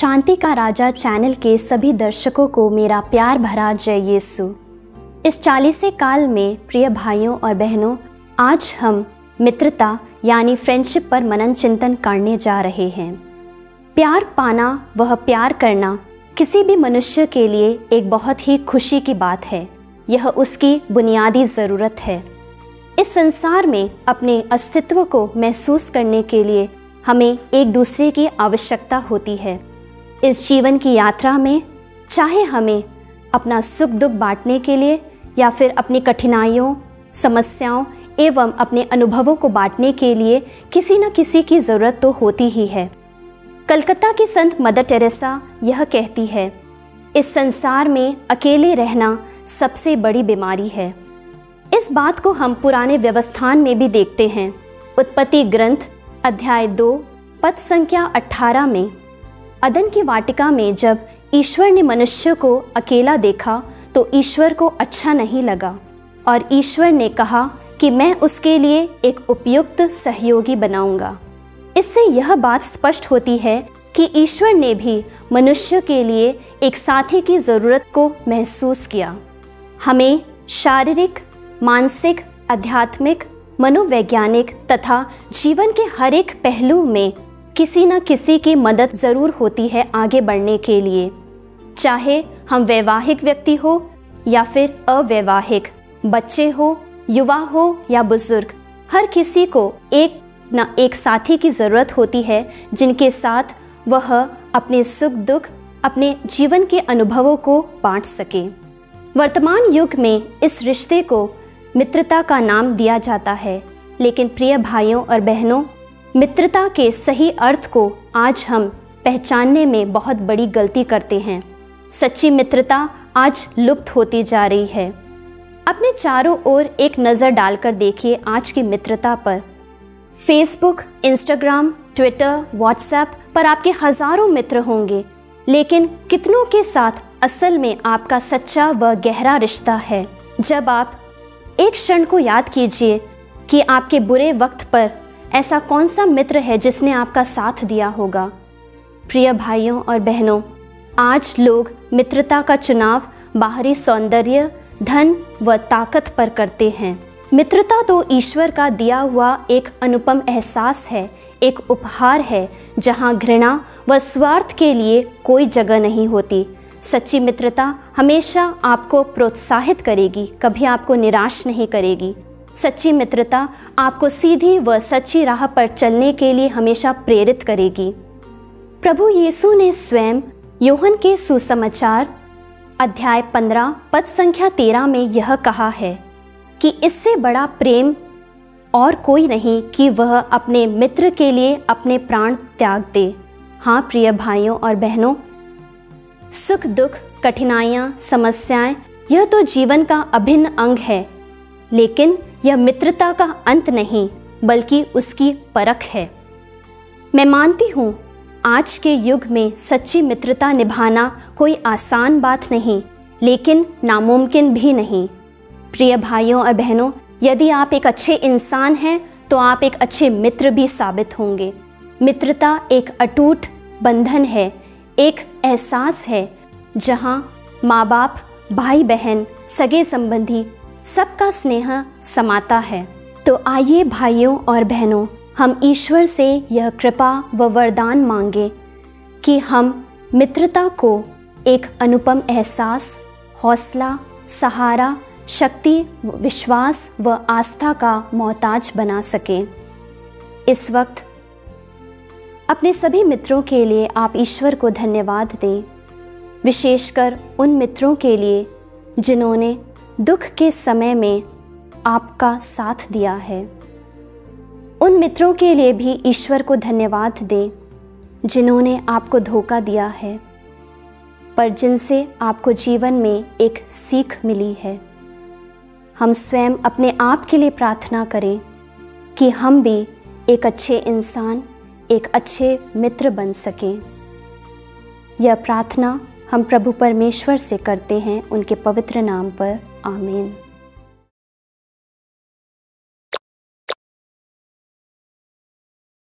शांति का राजा चैनल के सभी दर्शकों को मेरा प्यार भरा जय यीशु इस चालीसे काल में, प्रिय भाइयों और बहनों, आज हम मित्रता यानी फ्रेंडशिप पर मनन चिंतन करने जा रहे हैं। प्यार पाना, वह प्यार करना, किसी भी मनुष्य के लिए एक बहुत ही खुशी की बात है। यह उसकी बुनियादी ज़रूरत है। इस संसार में अपने अस्तित्व को महसूस करने के लिए हमें एक दूसरे की आवश्यकता होती है। इस जीवन की यात्रा में चाहे हमें अपना सुख दुख बांटने के लिए या फिर अपनी कठिनाइयों, समस्याओं एवं अपने अनुभवों को बांटने के लिए किसी न किसी की ज़रूरत तो होती ही है। कलकत्ता की संत मदर टेरेसा यह कहती है, इस संसार में अकेले रहना सबसे बड़ी बीमारी है। इस बात को हम पुराने व्यवस्थान में भी देखते हैं। उत्पत्ति ग्रंथ अध्याय दो, पद संख्या 18 में अदन की वाटिका में जब ईश्वर ने मनुष्य को अकेला देखा तो ईश्वर को अच्छा नहीं लगा। और ईश्वर ने कहा कि मैं उसके लिए एक उपयुक्त सहयोगी बनाऊँगा। इससे यह बात स्पष्ट होती है कि ईश्वर ने भी मनुष्य के लिए एक साथी की ज़रूरत को महसूस किया। हमें शारीरिक, मानसिक, आध्यात्मिक, मनोवैज्ञानिक तथा जीवन के हर एक पहलू में किसी न किसी की मदद ज़रूर होती है आगे बढ़ने के लिए। चाहे हम वैवाहिक व्यक्ति हो या फिर अवैवाहिक, बच्चे हो, युवा हो या बुज़ुर्ग, हर किसी को एक न एक साथी की ज़रूरत होती है, जिनके साथ वह अपने सुख दुख, अपने जीवन के अनुभवों को बांट सके। वर्तमान युग में इस रिश्ते को मित्रता का नाम दिया जाता है, लेकिन प्रिय भाइयों और बहनों मित्रता के सही अर्थ को आज हम पहचानने में बहुत बड़ी गलती करते हैं। सच्ची मित्रता आज लुप्त होती जा रही है। अपने चारों ओर एक नज़र डालकर देखिए आज की मित्रता पर। फेसबुक इंस्टाग्राम ट्विटर व्हाट्सएप पर आपके हज़ारों मित्र होंगे, लेकिन कितनों के साथ असल में आपका सच्चा व गहरा रिश्ता है। जब आप एक क्षण को याद कीजिए कि आपके बुरे वक्त पर ऐसा कौन सा मित्र है जिसने आपका साथ दिया होगा? प्रिय भाइयों और बहनों, आज लोग मित्रता का चुनाव, बाहरी सौंदर्य, धन व ताकत पर करते हैं। मित्रता तो ईश्वर का दिया हुआ एक अनुपम एहसास है, एक उपहार है, जहाँ घृणा व स्वार्थ के लिए कोई जगह नहीं होती। सच्ची मित्रता हमेशा आपको प्रोत्साहित करेगी, कभी आपको निराश नहीं करेगी। सच्ची मित्रता आपको सीधी व सच्ची राह पर चलने के लिए हमेशा प्रेरित करेगी। प्रभु यीशु ने स्वयं योहन के सुसमाचार अध्याय पंद्रह, पद संख्या तेरह में यह कहा है कि इससे बड़ा प्रेम और कोई नहीं कि वह अपने मित्र के लिए अपने प्राण त्याग दे। हाँ प्रिय भाइयों और बहनों, सुख, दुख, कठिनाइयाँ, समस्याएँ, यह तो जीवन का अभिन्न अंग है, लेकिन यह मित्रता का अंत नहीं, बल्कि उसकी परख है। मैं मानती हूँ, आज के युग में सच्ची मित्रता निभाना कोई आसान बात नहीं, लेकिन नामुमकिन भी नहीं। प्रिय भाइयों और बहनों, यदि आप एक अच्छे इंसान हैं तो आप एक अच्छे मित्र भी साबित होंगे। मित्रता एक अटूट बंधन है, एक एहसास है, जहाँ माँ बाप भाई बहन सगे संबंधी सबका स्नेह समाता है। तो आइए भाइयों और बहनों, हम ईश्वर से यह कृपा व वरदान मांगे कि हम मित्रता को एक अनुपम एहसास, हौसला, सहारा, शक्ति, विश्वास व आस्था का मोहताज बना सकें। इस वक्त अपने सभी मित्रों के लिए आप ईश्वर को धन्यवाद दें, विशेषकर उन मित्रों के लिए जिन्होंने दुख के समय में आपका साथ दिया है। उन मित्रों के लिए भी ईश्वर को धन्यवाद दें, जिन्होंने आपको धोखा दिया है, पर जिनसे आपको जीवन में एक सीख मिली है। हम स्वयं अपने आप के लिए प्रार्थना करें कि हम भी एक अच्छे इंसान, एक अच्छे मित्र बन सकें। यह प्रार्थना हम प्रभु परमेश्वर से करते हैं उनके पवित्र नाम पर आमीन।